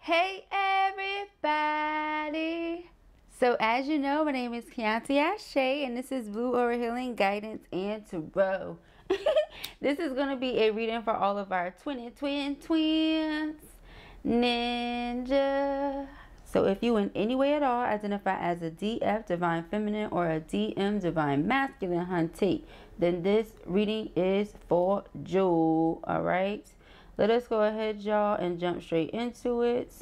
Hey everybody! So as you know, my name is Kianti Ayshea and this is Blue Aura Healing Guidance and Tarot. this is going to be a reading for all of our twin twin twins ninja. So if you in any way at all identify as a DF Divine Feminine or a DM Divine Masculine Hunty, then this reading is for you. Alright? Let us go ahead, y'all, and jump straight into it.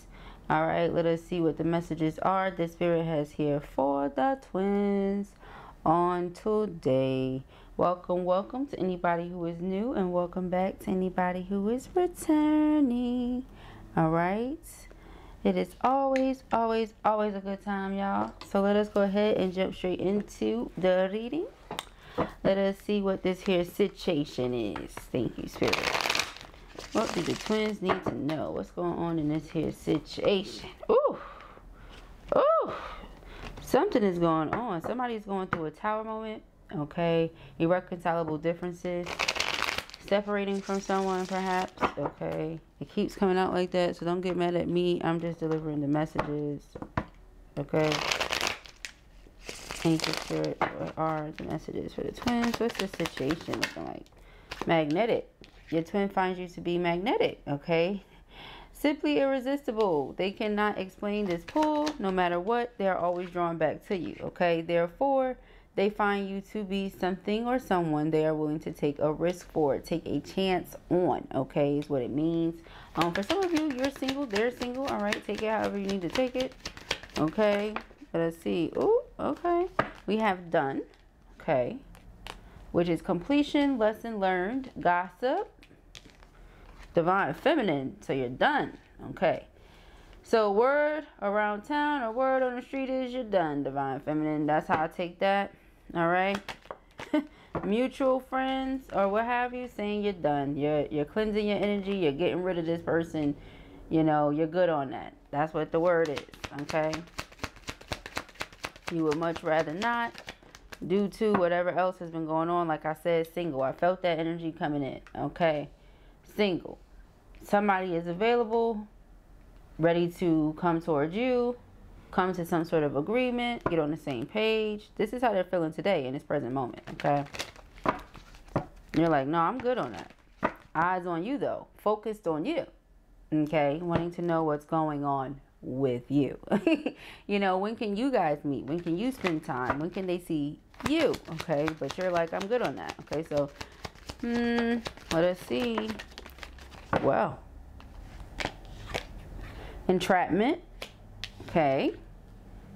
All right, let us see what the messages are the spirit has here for the twins on today. Welcome, welcome to anybody who is new, and welcome back to anybody who is returning. All right, it is always, always, always a good time, y'all. So let us go ahead and jump straight into the reading. Let us see what this here situation is. Thank you, Spirit. What do the twins need to know? What's going on in this here situation? Ooh. Ooh. Something is going on. Somebody's going through a tower moment. Okay. Irreconcilable differences. Separating from someone, perhaps. Okay. It keeps coming out like that. So don't get mad at me. I'm just delivering the messages. Okay. Angel Spirit, what are the messages for the twins? What's the situation looking like? Magnetic. Your twin finds you to be magnetic, okay? Simply irresistible. They cannot explain this pull. No matter what, they're always drawn back to you, okay? Therefore, they find you to be something or someone they are willing to take a risk for, take a chance on, okay, is what it means. Um, for some of you, you're single, they're single, all right? Take it however you need to take it, okay? Let's see. Oh, okay. We have done, okay, which is completion, lesson learned, gossip, divine feminine. So you're done. Okay. So word around town or word on the street is you're done, divine feminine. That's how I take that. All right. Mutual friends or what have you saying you're done. You're you're cleansing your energy. You're getting rid of this person. You know, you're good on that. That's what the word is. Okay. You would much rather not due to whatever else has been going on. Like I said, single. I felt that energy coming in. Okay. Single somebody is available, ready to come towards you, come to some sort of agreement, get on the same page. This is how they're feeling today in this present moment, okay? You're like, no, I'm good on that. Eyes on you, though. Focused on you, okay? Wanting to know what's going on with you. you know, when can you guys meet? When can you spend time? When can they see you? Okay, but you're like, I'm good on that. Okay, so, hmm, let us see. Well, entrapment. Okay.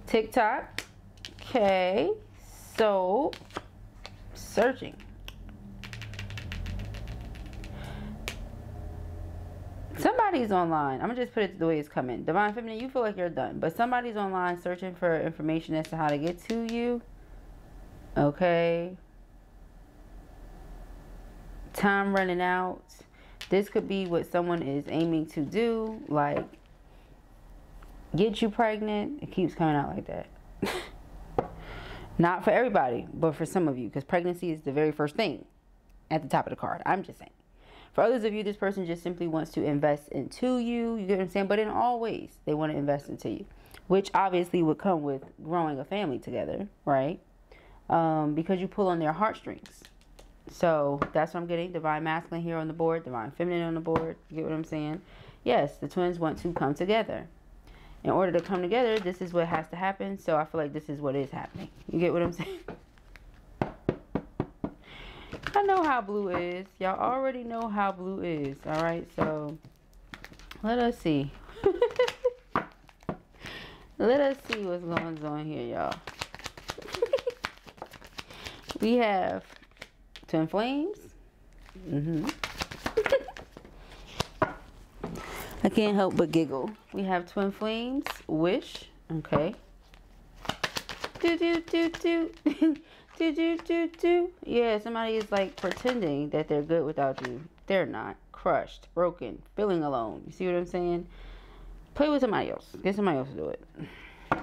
TikTok. Okay. So, searching. Somebody's online. I'm going to just put it the way it's coming. Divine Feminine, you feel like you're done. But somebody's online searching for information as to how to get to you. Okay. Time running out this could be what someone is aiming to do, like get you pregnant. It keeps coming out like that. Not for everybody, but for some of you, because pregnancy is the very first thing at the top of the card. I'm just saying. For others of you, this person just simply wants to invest into you. You get what I'm saying? But in all ways, they want to invest into you, which obviously would come with growing a family together, right? Um, because you pull on their heartstrings. So that's what I'm getting. Divine masculine here on the board, divine feminine on the board. You get what I'm saying? Yes, the twins want to come together. In order to come together, this is what has to happen. So I feel like this is what is happening. You get what I'm saying? I know how blue is. Y'all already know how blue is. All right, so let us see. let us see what's going on here, y'all. we have Twin Flames. Mm-hmm. I can't help but giggle. We have Twin Flames, Wish. Okay. Do do do do. do do do do. Yeah, somebody is like pretending that they're good without you. They're not. Crushed, broken, feeling alone. You see what I'm saying? Play with somebody else. Get somebody else to do it.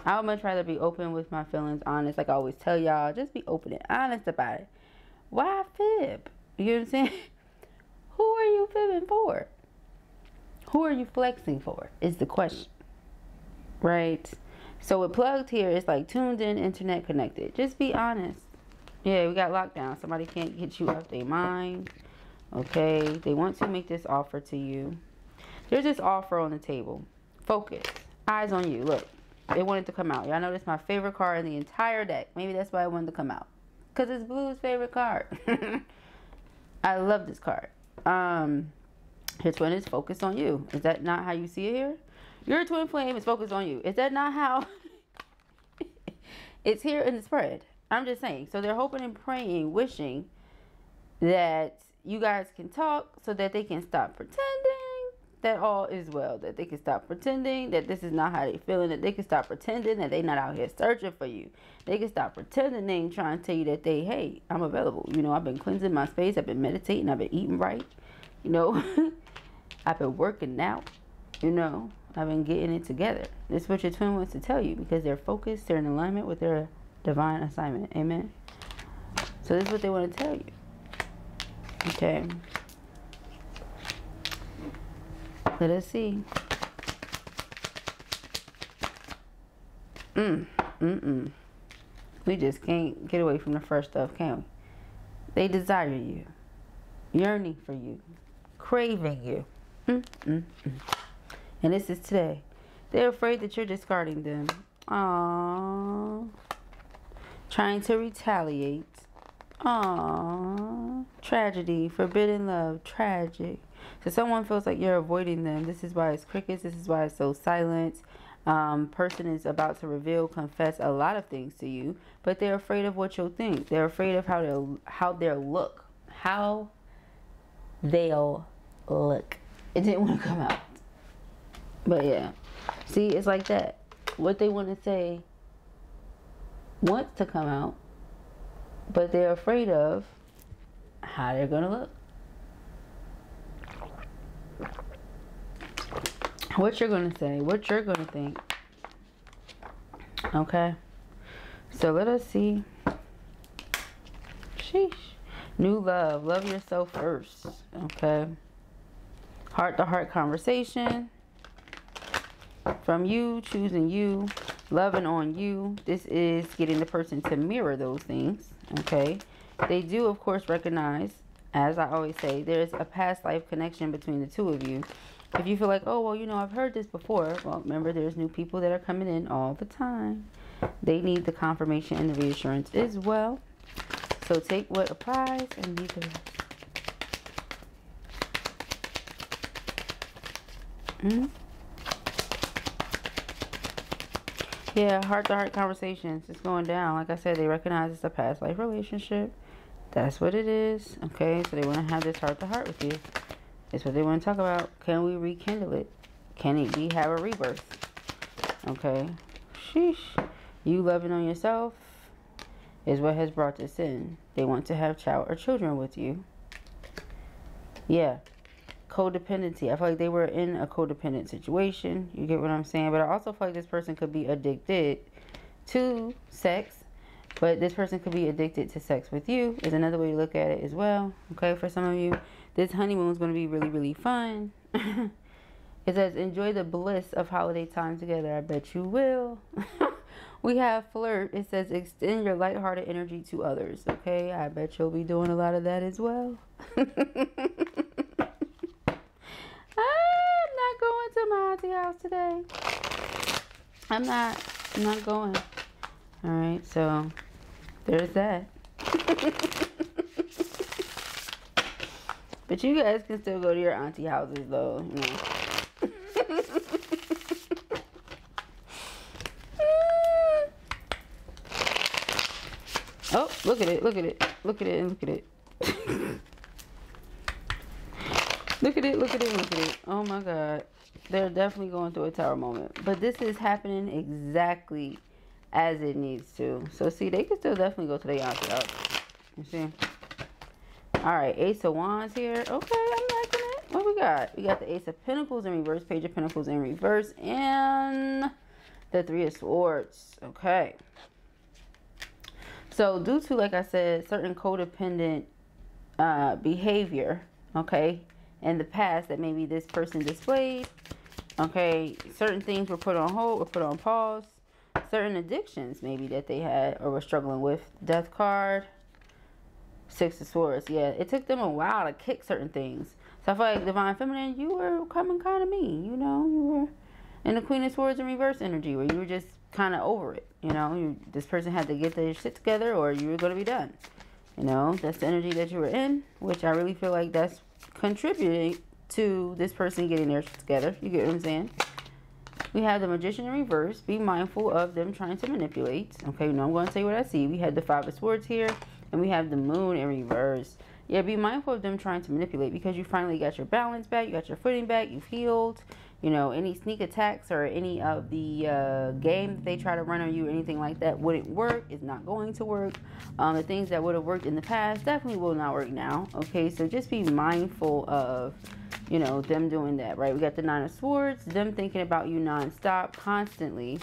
I would much rather be open with my feelings, honest. Like I always tell y'all, just be open and honest about it. Why fib? You know what I'm saying? Who are you fibbing for? Who are you flexing for? Is the question. Right? So with plugged here, it's like tuned in, internet connected. Just be honest. Yeah, we got lockdown. Somebody can't get you off their mind. Okay, they want to make this offer to you. There's this offer on the table. Focus. Eyes on you. Look, they wanted to come out. Y'all know this my favorite card in the entire deck. Maybe that's why I wanted to come out. Because it's Blue's favorite card. I love this card. Um, your twin is focused on you. Is that not how you see it here? Your twin flame is focused on you. Is that not how it's here in the spread? I'm just saying. So they're hoping and praying, wishing that you guys can talk so that they can stop pretending that all is well, that they can stop pretending that this is not how they're feeling, that they can stop pretending that they're not out here searching for you. They can stop pretending they ain't trying to tell you that they, hey, I'm available. You know, I've been cleansing my space, I've been meditating, I've been eating right. You know, I've been working out. You know, I've been getting it together. This is what your twin wants to tell you because they're focused, they're in alignment with their divine assignment. Amen. So this is what they want to tell you. Okay. Let us see. Mm, mm, mm. We just can't get away from the first stuff, can we? They desire you, yearning for you, craving you. Mm, mm, mm. And this is today. They're afraid that you're discarding them. Aww. Trying to retaliate. Aww. Tragedy. Forbidden love. Tragic. So someone feels like you're avoiding them. This is why it's crickets. This is why it's so silent. Um, person is about to reveal, confess a lot of things to you, but they're afraid of what you'll think. They're afraid of how they'll how they'll look, how they'll look. It didn't want to come out, but yeah. See, it's like that. What they want to say wants to come out, but they're afraid of how they're gonna look. what you're going to say, what you're going to think. Okay. So let us see. Sheesh. New love. Love yourself first. Okay. Heart to heart conversation. From you, choosing you, loving on you. This is getting the person to mirror those things. Okay. They do, of course, recognize, as I always say, there's a past life connection between the two of you if you feel like, oh, well, you know, I've heard this before, well, remember there's new people that are coming in all the time. They need the confirmation and the reassurance as well. So take what applies and leave the rest. Mm-hmm. Yeah, heart to heart conversations. It's going down. Like I said, they recognize it's a past life relationship. That's what it is. Okay, so they want to have this heart to heart with you. It's what they want to talk about. Can we rekindle it? Can it we have a rebirth? Okay. Sheesh. You loving on yourself is what has brought this in. They want to have child or children with you. Yeah. Codependency. I feel like they were in a codependent situation. You get what I'm saying? But I also feel like this person could be addicted to sex. But this person could be addicted to sex with you, is another way to look at it as well. Okay, for some of you this honeymoon is going to be really, really fun. it says, enjoy the bliss of holiday time together. I bet you will. we have flirt. It says, extend your lighthearted energy to others. Okay, I bet you'll be doing a lot of that as well. I'm not going to my auntie house today. I'm not. I'm not going. All right, so there's that. But you guys can still go to your auntie houses though. You know. oh, look at it, look at it, look at it, and look at it. look at it, look at it, look at it. Oh my god. They're definitely going through a tower moment. But this is happening exactly as it needs to. So see, they can still definitely go to auntie house. You see? All right, Ace of Wands here. Okay, I'm liking it. What we got? We got the Ace of Pentacles in reverse, Page of Pentacles in reverse, and the Three of Swords. Okay. So due to, like I said, certain codependent uh, behavior, okay, in the past that maybe this person displayed, okay, certain things were put on hold, were put on pause, certain addictions maybe that they had or were struggling with. Death card, Six of Swords. Yeah, it took them a while to kick certain things. So I feel like Divine Feminine, you were coming kind of mean, you know, you were in the Queen of Swords in reverse energy where you were just kind of over it. You know, you, this person had to get their shit together or you were going to be done. You know, that's the energy that you were in, which I really feel like that's contributing to this person getting their shit together. You get what I'm saying? We have the Magician in reverse. Be mindful of them trying to manipulate. Okay, know, I'm going to tell you what I see. We had the Five of Swords here, and we have the Moon in reverse. Yeah, be mindful of them trying to manipulate because you finally got your balance back, you got your footing back, you've healed you know, any sneak attacks or any of the uh, game that they try to run on you or anything like that wouldn't work. It's not going to work. Um, the things that would have worked in the past definitely will not work now. Okay, so just be mindful of, you know, them doing that, right? We got the Nine of Swords, them thinking about you nonstop, constantly.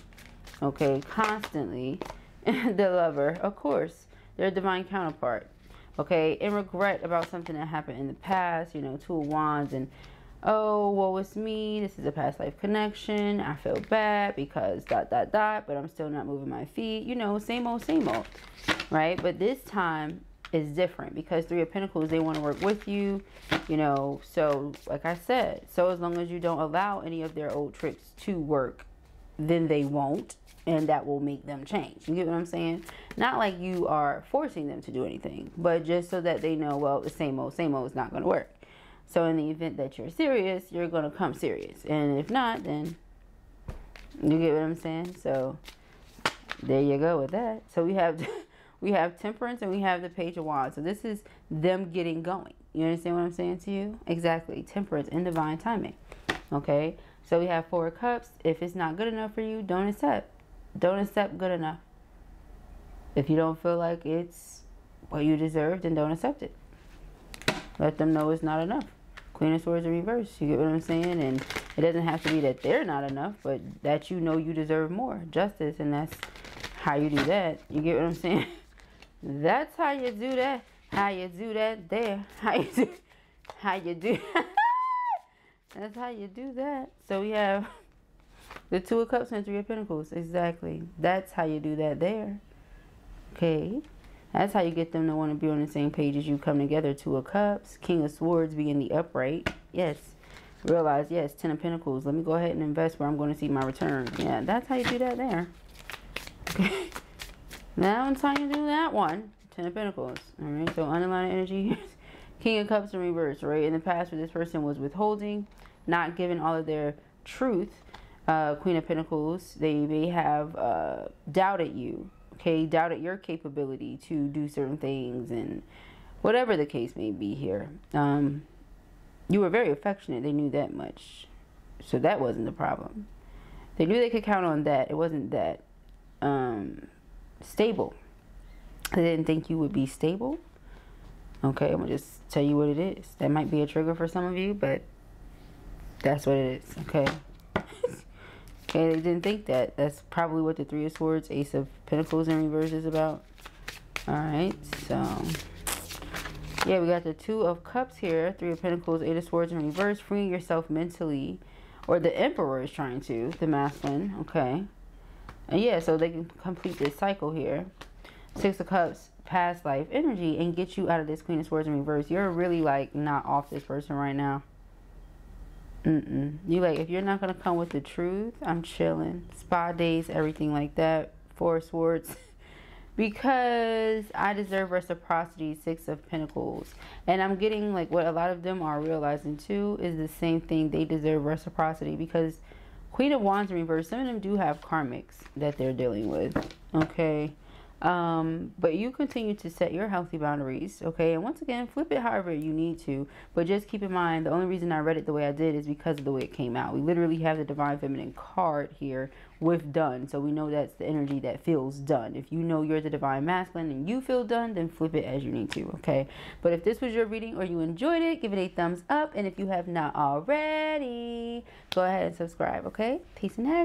Okay, constantly. the lover, of course, their divine counterpart. Okay, and regret about something that happened in the past, you know, Two of Wands and oh, woe is me. This is a past life connection. I feel bad because dot, dot, dot, but I'm still not moving my feet. You know, same old, same old, right? But this time is different because Three of Pentacles, they want to work with you, you know. So, like I said, so as long as you don't allow any of their old tricks to work, then they won't. And that will make them change. You get what I'm saying? Not like you are forcing them to do anything, but just so that they know, well, the same old, same old is not going to work. So in the event that you're serious, you're going to come serious. And if not, then you get what I'm saying? So there you go with that. So we have we have temperance and we have the page of wands. So this is them getting going. You understand what I'm saying to you? Exactly. Temperance and divine timing. Okay? So we have four cups. If it's not good enough for you, don't accept. Don't accept good enough. If you don't feel like it's what you deserve, then don't accept it. Let them know it's not enough. Queen of Swords in reverse. You get what I'm saying? And it doesn't have to be that they're not enough, but that you know you deserve more. Justice. And that's how you do that. You get what I'm saying? That's how you do that. How you do that there. How you do how you do That's how you do that. So we have the Two of Cups and Three of Pentacles. Exactly. That's how you do that there. Okay. That's how you get them to want to be on the same page as you come together. Two of Cups, King of Swords being the upright. Yes. Realize, yes, Ten of Pentacles. Let me go ahead and invest where I'm going to see my return. Yeah, that's how you do that there. Okay. now I'm trying to do that one. Ten of Pentacles. Alright, so underlying energy. King of Cups in reverse, right? In the past where this person was withholding, not giving all of their truth. Uh, Queen of Pentacles, they may have uh, doubted you okay, doubted your capability to do certain things and whatever the case may be here. Um, you were very affectionate. They knew that much. So that wasn't the problem. They knew they could count on that. It wasn't that um, stable. They didn't think you would be stable. Okay, I'm to just tell you what it is. That might be a trigger for some of you, but that's what it is. Okay. Okay, they didn't think that. That's probably what the Three of Swords, Ace of Pentacles in reverse is about. Alright, so... Yeah, we got the Two of Cups here. Three of Pentacles, Eight of Swords in reverse. Freeing yourself mentally. Or the Emperor is trying to. The masculine. Okay. And yeah, so they can complete this cycle here. Six of Cups, past life energy. And get you out of this Queen of Swords in reverse. You're really like not off this person right now. Mm-mm. You like, if you're not to come with the truth, I'm chilling. Spa days, everything like that. Four swords. because I deserve reciprocity, Six of Pentacles. And I'm getting, like, what a lot of them are realizing, too, is the same thing. They deserve reciprocity because Queen of Wands in reverse, some of them do have karmics that they're dealing with. Okay. Um, but you continue to set your healthy boundaries, okay? And once again, flip it however you need to. But just keep in mind, the only reason I read it the way I did is because of the way it came out. We literally have the Divine Feminine card here with done. So we know that's the energy that feels done. If you know you're the Divine Masculine and you feel done, then flip it as you need to, okay? But if this was your reading or you enjoyed it, give it a thumbs up. And if you have not already, go ahead and subscribe, okay? Peace and hair